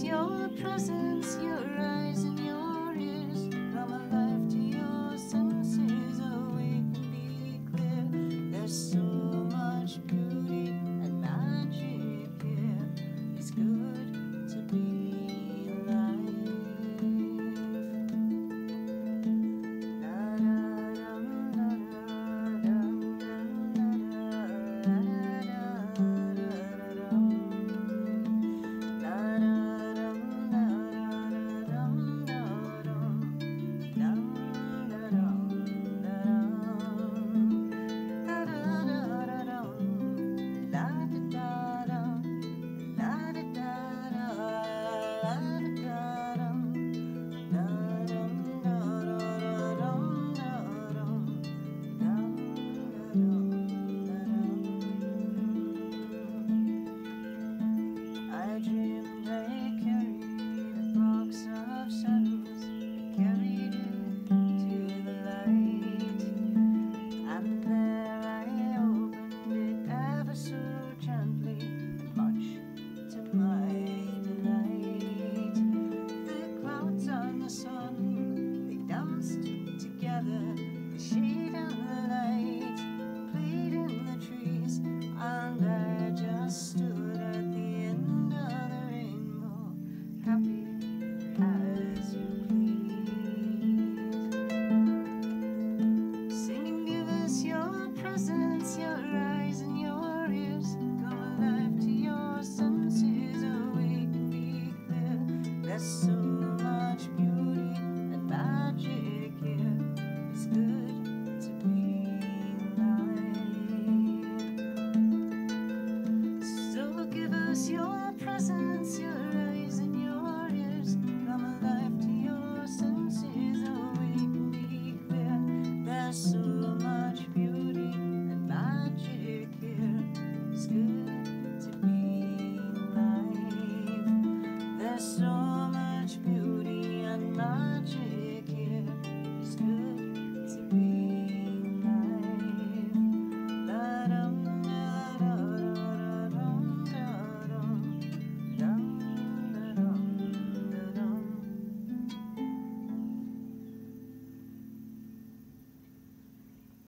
your presence, your eyes, and your love. adesso so much beauty and magic.